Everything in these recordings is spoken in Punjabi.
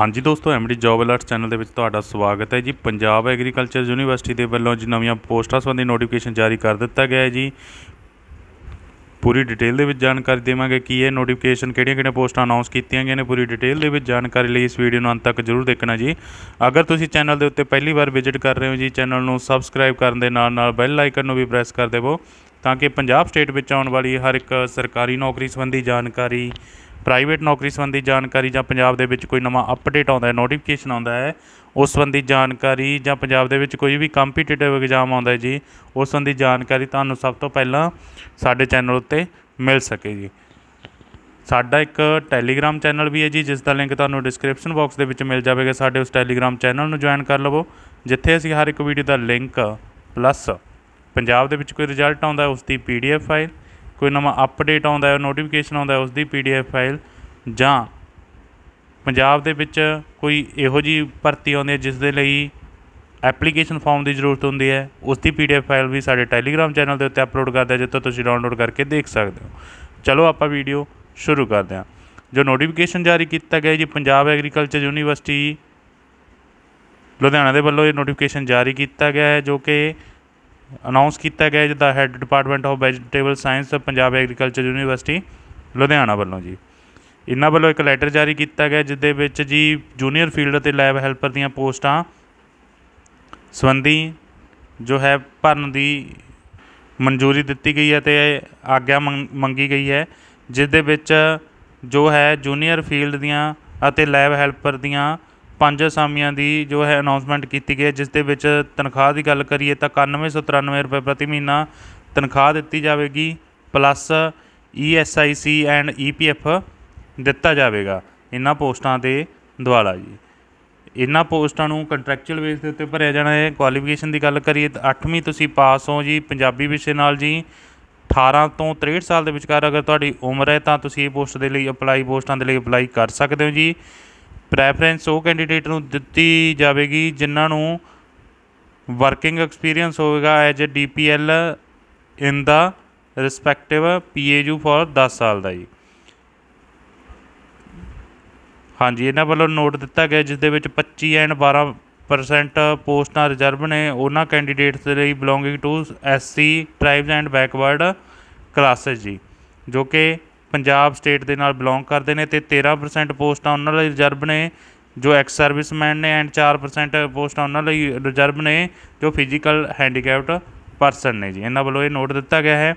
ਹਾਂਜੀ ਦੋਸਤੋ, ਐਮਡੀ ਜੌਬ ਅਲਰਟ ਚੈਨਲ ਦੇ ਵਿੱਚ ਤੁਹਾਡਾ ਸਵਾਗਤ ਹੈ ਜੀ। ਪੰਜਾਬ ਐਗਰੀਕਲਚਰ ਯੂਨੀਵਰਸਿਟੀ ਦੇ ਵੱਲੋਂ ਜੀ ਨਵੀਆਂ ਪੋਸਟਾਂ ਸੰਬੰਧੀ ਨੋਟੀਫਿਕੇਸ਼ਨ ਜਾਰੀ ਕਰ ਦਿੱਤਾ ਗਿਆ ਹੈ ਜੀ। ਪੂਰੀ ਡਿਟੇਲ ਦੇ ਵਿੱਚ ਜਾਣਕਾਰੀ ਦੇਵਾਂਗੇ ਕੀ ਇਹ ਨੋਟੀਫਿਕੇਸ਼ਨ ਕਿਹੜੀਆਂ-ਕਿਹੜੀਆਂ ਪੋਸਟਾਂ ਅਨਾਉਂਸ ਕੀਤੀਆਂ ਗਈਆਂ ਨੇ, ਪੂਰੀ ਡਿਟੇਲ ਦੇ ਵਿੱਚ ਜਾਣਕਾਰੀ ਲਈ ਇਸ ਵੀਡੀਓ ਨੂੰ ਅੰਤ ਤੱਕ ਜ਼ਰੂਰ ਦੇਖਣਾ ਜੀ। ਅਗਰ ਤੁਸੀਂ ਚੈਨਲ ਦੇ ਉੱਤੇ ਪਹਿਲੀ ਵਾਰ ਵਿਜ਼ਿਟ ਕਰ ਰਹੇ ਹੋ ਜੀ ਚੈਨਲ ਨੂੰ ਸਬਸਕ੍ਰਾਈਬ ਕਰਨ ਦੇ ਨਾਲ-ਨਾਲ ਬੈਲ ਆਈਕਨ ਨੂੰ ਵੀ ਪ੍ਰੈਸ ਕਰ ਦੇਵੋ, ਤਾਂ ਕਿ ਪੰਜਾਬ ਸਟੇਟ ਵਿੱਚ ਆਉਣ ਵਾਲੀ ਹਰ ਇੱਕ ਸਰਕਾਰੀ ਨੌਕਰੀ ਸੰਬੰਧੀ ਜਾਣਕਾਰੀ ਪ੍ਰਾਈਵੇਟ ਨੌਕਰੀ ਸੰਬੰਧੀ ਜਾਣਕਾਰੀ ਜਾਂ ਪੰਜਾਬ ਦੇ ਵਿੱਚ ਕੋਈ ਨਵਾਂ ਅਪਡੇਟ ਆਉਂਦਾ ਹੈ ਨੋਟੀਫਿਕੇਸ਼ਨ ਆਉਂਦਾ ਹੈ, ਉਸ ਸੰਬੰਧੀ ਜਾਣਕਾਰੀ ਜਾਂ ਪੰਜਾਬ ਦੇ ਵਿੱਚ ਕੋਈ ਵੀ ਕੰਪੀਟੀਟਿਵ ਐਗਜ਼ਾਮ ਆਉਂਦਾ ਹੈ ਜੀ, ਉਸ ਸੰਬੰਧੀ ਜਾਣਕਾਰੀ ਤੁਹਾਨੂੰ ਸਭ ਤੋਂ ਪਹਿਲਾਂ ਸਾਡੇ ਚੈਨਲ ਉੱਤੇ ਮਿਲ ਸਕੇ ਜੀ। ਸਾਡਾ ਇੱਕ ਟੈਲੀਗ੍ਰਾਮ ਚੈਨਲ ਵੀ ਹੈ ਜੀ, ਜਿਸ ਦਾ ਲਿੰਕ ਤੁਹਾਨੂੰ ਡਿਸਕ੍ਰਿਪਸ਼ਨ ਬਾਕਸ ਦੇ ਵਿੱਚ ਮਿਲ ਜਾਵੇਗਾ। ਸਾਡੇ ਉਸ ਟੈਲੀਗ੍ਰਾਮ ਚੈਨਲ ਨੂੰ ਜੁਆਇਨ ਕਰ ਲਵੋ, ਜਿੱਥੇ ਅਸੀਂ ਹਰ ਇੱਕ ਵੀਡੀਓ ਦਾ ਲਿੰਕ ਪਲੱਸ ਪੰਜਾਬ ਦੇ ਵਿੱਚ ਕੋਈ ਰਿਜ਼ਲਟ ਆਉਂਦਾ ਉਸ ਦੀ ਪੀਡੀਐਫ ਫਾਈਲ ਕੋਈ ਨਵਾਂ ਅਪਡੇਟ ਆਉਂਦਾ ਹੈ ਨੋਟੀਫਿਕੇਸ਼ਨ ਆਉਂਦਾ ਉਸ ਦੀ ਪੀਡੀਐਫ ਫਾਈਲ ਜਾਂ ਪੰਜਾਬ ਦੇ ਵਿੱਚ ਕੋਈ ਇਹੋ ਜੀ ਭਰਤੀ ਆਉਂਦੀ ਹੈ ਜਿਸ ਦੇ ਲਈ ਐਪਲੀਕੇਸ਼ਨ ਫਾਰਮ ਦੀ ਜ਼ਰੂਰਤ ਹੁੰਦੀ ਹੈ ਉਸ ਦੀ ਪੀਡੀਐਫ ਫਾਈਲ ਵੀ ਸਾਡੇ ਟੈਲੀਗ੍ਰਾਮ ਚੈਨਲ ਦੇ ਉੱਤੇ ਅਪਲੋਡ ਕਰਦੇ ਹਾਂ, ਜਿੱਥੋਂ ਤੁਸੀਂ ਡਾਊਨਲੋਡ ਕਰਕੇ ਦੇਖ ਸਕਦੇ ਹੋ। ਚਲੋ ਆਪਾਂ ਵੀਡੀਓ ਸ਼ੁਰੂ ਕਰਦੇ ਹਾਂ। ਜੋ ਨੋਟੀਫਿਕੇਸ਼ਨ ਜਾਰੀ ਕੀਤਾ ਗਿਆ ਜੀ, ਪੰਜਾਬ ਐਗਰੀਕਲਚਰ ਯੂਨੀਵਰਸਿਟੀ ਲੁਧਿਆਣਾ ਦੇ ਵੱਲੋਂ ਇਹ ਨੋਟੀਫਿਕੇਸ਼ਨ ਜਾਰੀ ਕੀਤਾ ਗਿਆ ਹੈ, ਜੋ ਕਿ ਅਨਾਉਂਸ ਕੀਤਾ ਗਿਆ ਜਿੱਦਾਂ head department of vegetable science Punjab agriculture university Ludhiana ਵੱਲੋਂ ਜੀ। ਇਹਨਾਂ ਵੱਲੋਂ ਇੱਕ ਲੈਟਰ ਜਾਰੀ ਕੀਤਾ ਗਿਆ ਜਿਸ ਦੇ ਵਿੱਚ ਜੀ ਜੂਨੀਅਰ ਫੀਲਡ ਅਤੇ ਲੈਬ ਹੈਲਪਰ ਦੀਆਂ ਪੋਸਟਾਂ ਸੰਬੰਧੀ ਜੋ ਹੈ ਭਰਨ ਦੀ ਮਨਜ਼ੂਰੀ ਦਿੱਤੀ ਗਈ ਹੈ ਤੇ ਆਗਿਆ ਮੰਗੀ ਗਈ ਹੈ ਜਿਸ ਦੇ ਵਿੱਚ ਜੋ ਹੈ ਜੂਨੀਅਰ ਫੀਲਡ ਦੀਆਂ ਅਤੇ ਲੈਬ ਹੈਲਪਰ ਦੀਆਂ ਪੰਜ ਅਸਾਮੀਆਂ ਦੀ ਜੋ ਹੈ ਅਨਾਊਂਸਮੈਂਟ ਕੀਤੀ ਗਈ ਹੈ, ਜਿਸ ਦੇ ਵਿੱਚ ਤਨਖਾਹ ਦੀ ਗੱਲ ਕਰੀਏ ਤਾਂ ਇਕਾਨਵੇਂ ਸੌ ਤਰਾਨਵੇਂ ਰੁਪਏ ਪ੍ਰਤੀ ਮਹੀਨਾ ਤਨਖਾਹ ਦਿੱਤੀ ਜਾਵੇਗੀ plus E S I C and E P F ਦਿੱਤਾ ਜਾਵੇਗਾ। ਇਹਨਾਂ ਪੋਸਟਾਂ ਦੇ ਦੁਆਰਾ ਜੀ। ਇਹਨਾਂ ਪੋਸਟਾਂ ਨੂੰ ਕੰਟਰੈਕਚੁਅਲ ਬੇਸ ਦੇ ਉੱਤੇ ਭਰਿਆ ਜਾਣਾ ਹੈ। ਕੁਆਲੀਫਿਕੇਸ਼ਨ ਦੀ ਗੱਲ ਕਰੀਏ ਤਾਂ 8ਵੀਂ ਤੁਸੀਂ ਪਾਸ ਹੋ ਜੀ, ਪੰਜਾਬੀ ਵਿਸ਼ੇ ਨਾਲ ਜੀ। 18 ਤੋਂ 63 ਸਾਲ ਦੇ ਵਿਚਕਾਰ ਅਗਰ ਤੁਹਾਡੀ ਉਮਰ ਹੈ ਤਾਂ ਤੁਸੀਂ ਇਹ ਪੋਸਟ ਦੇ ਲਈ ਅਪਲਾਈ ਪੋਸਟਾਂ ਦੇ ਲਈ ਅਪਲਾਈ ਕਰ ਸਕਦੇ ਹੋ ਜੀ। ਪ੍ਰੈਫਰੈਂਸ ਉਹ ਕੈਂਡੀਡੇਟ ਨੂੰ ਦਿੱਤੀ ਜਾਵੇਗੀ ਜਿਨ੍ਹਾਂ ਨੂੰ ਵਰਕਿੰਗ ਐਕਸਪੀਰੀਅੰਸ ਹੋਵੇਗਾ as a DPL in the respective PAU for 10 ਸਾਲ ਦਾ ਜੀ। ਹਾਂਜੀ, ਇਹਨਾਂ ਵੱਲੋਂ ਨੋਟ ਦਿੱਤਾ ਗਿਆ ਜਿਸ ਦੇ ਵਿੱਚ 25 ਐਂਡ 12% ਪੋਸਟਾਂ ਰਿਜ਼ਰਵ ਨੇ। ਉਹਨਾਂ ਕੈਂਡੀਡੇਟਸ ਦੇ ਲਈ belonging to SC tribes and backward classes ਜੀ, ਜੋ ਕਿ ਪੰਜਾਬ ਸਟੇਟ ਦੇ ਨਾਲ ਬਿਲੋਂਗ ਕਰਦੇ ਨੇ ਤੇ 13% ਪੋਸਟਾਂ ਉਹਨਾਂ ਲਈ ਰਿਜ਼ਰਵ ਨੇ, ਜੋ ਐਕਸ ਸਰਵਿਸਮੈਨ ਨੇ ਐਂਡ 4% ਪੋਸਟਾਂ ਉਹਨਾਂ ਲਈ ਰਿਜ਼ਰਵ ਨੇ, ਜੋ ਫਿਜ਼ੀਕਲ ਹੈਂਡੀਕੈਪਡ ਪਰਸਨ ਨੇ ਜੀ। ਇਹਨਾਂ ਵੱਲੋਂ ਇਹ ਨੋਟ ਦਿੱਤਾ ਗਿਆ ਹੈ।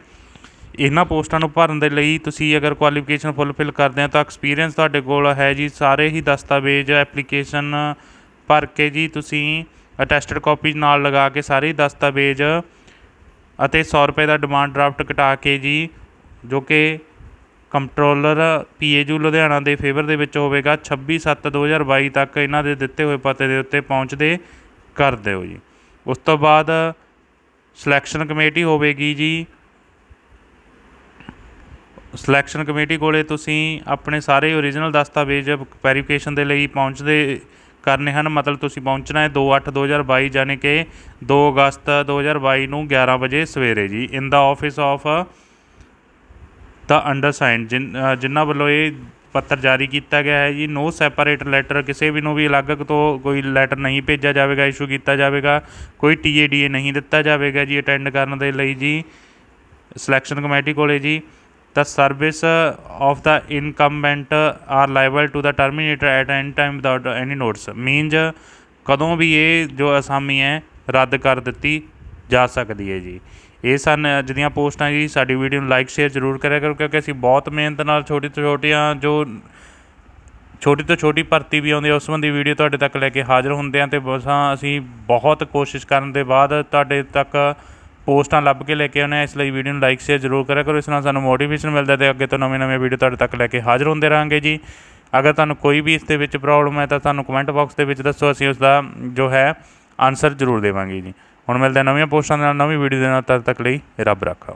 ਇਹਨਾਂ ਪੋਸਟਾਂ ਨੂੰ ਭਰਨ ਦੇ ਲਈ ਤੁਸੀਂ ਅਗਰ ਕੁਆਲੀਫਿਕੇਸ਼ਨ ਫੁੱਲਫਿਲ ਕਰਦੇ ਆ ਤਾਂ ਐਕਸਪੀਰੀਅੰਸ ਤੁਹਾਡੇ ਕੋਲ ਹੈ ਜੀ। ਸਾਰੇ ਹੀ ਦਸਤਾਵੇਜ਼ ਐਪਲੀਕੇਸ਼ਨ ਭਰ ਕੇ ਜੀ ਤੁਸੀਂ ਅਟੈਸਟਡ ਕਾਪੀ ਨਾਲ ਲਗਾ ਕੇ ਸਾਰੇ ਦਸਤਾਵੇਜ਼ ਅਤੇ 100 ਰੁਪਏ ਦਾ ਡਿਮਾਂਡ ਡਰਾਫਟ ਕਟਾ ਕੇ ਜੀ, ਜੋ ਕਿ ਕੰਟਰੋਲਰ ਪੀਏਯੂ ਲੁਧਿਆਣਾ ਦੇ ਫੇਵਰ ਦੇ ਵਿੱਚ ਹੋਵੇਗਾ 26/7/2022 ਤੱਕ ਇਹਨਾਂ ਦੇ ਦਿੱਤੇ ਹੋਏ ਪਤੇ ਦੇ ਉੱਤੇ ਪਹੁੰਚਦੇ ਕਰ ਦਿਓ ਜੀ। ਉਸ ਤੋਂ ਬਾਅਦ ਸਿਲੈਕਸ਼ਨ ਕਮੇਟੀ ਹੋਵੇਗੀ ਜੀ। ਸਿਲੈਕਸ਼ਨ ਕਮੇਟੀ ਕੋਲੇ ਤੁਸੀਂ ਆਪਣੇ ਸਾਰੇ ਓਰੀਜਨਲ ਦਸਤਾਵੇਜ਼ ਵੈਰੀਫਿਕੇਸ਼ਨ ਦੇ ਲਈ ਪਹੁੰਚਦੇ ਕਰਨੇ ਹਨ। ਮਤਲਬ ਤੁਸੀਂ ਪਹੁੰਚਣਾ ਹੈ 2/8/2022 ਯਾਨੀ ਕਿ 2 ਅਗਸਤ 2022 ਨੂੰ 11 ਵਜੇ ਸਵੇਰੇ ਜੀ। ਇਨ ਦਾ ਆਫਿਸ ਆਫ ਦਾ ਅੰਡਰਸਾਈਨ ਜਿਨ ਜਿਨ੍ਹਾਂ ਵੱਲੋਂ ਇਹ ਪੱਤਰ ਜਾਰੀ ਕੀਤਾ ਗਿਆ ਹੈ ਜੀ ਨੋ ਸੈਪਰੇਟ ਲੈਟਰ ਕਿਸੇ ਵੀ ਨੂੰ ਵੀ ਅਲੱਗ ਤੋਂ ਕੋਈ ਲੈਟਰ ਨਹੀਂ ਭੇਜਿਆ ਜਾਵੇਗਾ ਇਸ਼ੂ ਕੀਤਾ ਜਾਵੇਗਾ, ਕੋਈ ਟੀਏਡੀਏ ਨਹੀਂ ਦਿੱਤਾ ਜਾਵੇਗਾ ਜੀ ਅਟੈਂਡ ਕਰਨ ਦੇ ਲਈ ਜੀ ਸਿਲੈਕਸ਼ਨ ਕਮੇਟੀ ਕੋਲੇ ਜੀ, the service of the incumbent are liable to the terminator at any time without any notice. Means ਕਦੋਂ ਵੀ ਇਹ ਜੋ ਅਸਾਮੀ ਹੈ, ਰੱਦ ਕਰ ਦਿੱਤੀ ਜਾ ਸਕਦੀ ਹੈ ਜੀ। ਇਹ ਸਨ ਅੱਜ ਦੀਆਂ ਪੋਸਟਾਂ ਜੀ। ਸਾਡੀ ਵੀਡੀਓ ਨੂੰ ਲਾਈਕ ਸ਼ੇਅਰ ਜ਼ਰੂਰ ਕਰਿਆ ਕਰੋ ਕਿਉਂਕਿ ਅਸੀਂ ਬਹੁਤ ਮਿਹਨਤ ਨਾਲ ਛੋਟੀ ਤੋਂ ਛੋਟੀਆਂ ਜੋ ਛੋਟੀ ਤੋਂ ਛੋਟੀ ਭਰਤੀ ਵੀ ਆਉਂਦੀ ਹੈ ਉਸ ਸੰਬੰਧੀ ਵੀਡੀਓ ਤੁਹਾਡੇ ਤੱਕ ਲੈ ਕੇ ਹਾਜ਼ਰ ਹੁੰਦੇ ਹਾਂ ਤੇ ਬਸਾਂ ਅਸੀਂ ਬਹੁਤ ਕੋਸ਼ਿਸ਼ ਕਰਨ ਦੇ ਬਾਅਦ ਤੁਹਾਡੇ ਤੱਕ ਪੋਸਟਾਂ ਲੱਭ ਕੇ ਲੈ ਕੇ ਆਉਂਦੇ ਆ। ਇਸ ਲਈ ਵੀਡੀਓ ਨੂੰ ਲਾਈਕ ਸ਼ੇਅਰ ਜ਼ਰੂਰ ਕਰਿਆ ਕਰੋ। ਇਸ ਨਾਲ ਸਾਨੂੰ ਮੋਟੀਵੇਸ਼ਨ ਮਿਲਦਾ ਤੇ ਅੱਗੇ ਤੋਂ ਨਵੇਂ ਨਵੇਂ ਵੀਡੀਓ ਤੁਹਾਡੇ ਤੱਕ ਲੈ ਕੇ ਹਾਜ਼ਰ ਹੁੰਦੇ ਰਹਾਂਗੇ ਜੀ। ਅਗਰ ਤੁਹਾਨੂੰ ਕੋਈ ਵੀ ਇਸ ਦੇ ਵਿੱਚ ਪ੍ਰੋਬਲਮ ਹੈ ਤਾਂ ਸਾਨੂੰ ਕਮੈਂਟ ਬਾਕਸ ਦੇ ਵਿੱਚ ਦੱਸੋ, ਅਸੀਂ ਉਸ ਦਾ ਜੋ ਹੈ ਆਨਸਰ ਜ਼ਰੂਰ ਦੇਵਾਂਗੇ ਜੀ। ਹੁਣ ਮਿਲਦੇ ਹਾਂ ਨਵੀਆਂ ਪੋਸਟਾਂ ਦੇ ਨਾਲ, ਨਵੀਂ ਵੀਡੀਓ ਦੇ ਨਾਲ, ਤਦ ਤੱਕ ਲਈ ਰੱਬ ਰੱਖਾ।